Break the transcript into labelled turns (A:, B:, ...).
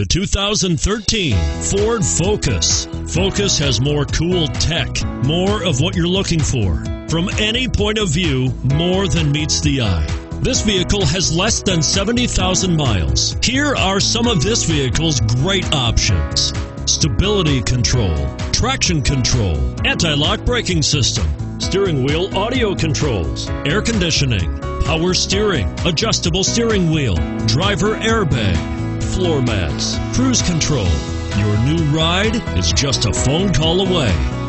A: The 2013 Ford Focus. Focus has more cool tech, more of what you're looking for. From any point of view, more than meets the eye. This vehicle has less than 70,000 miles. Here are some of this vehicle's great options. Stability control, traction control, anti-lock braking system, steering wheel audio controls, air conditioning, power steering, adjustable steering wheel, driver airbag, floor mats, cruise control. Your new ride is just a phone call away.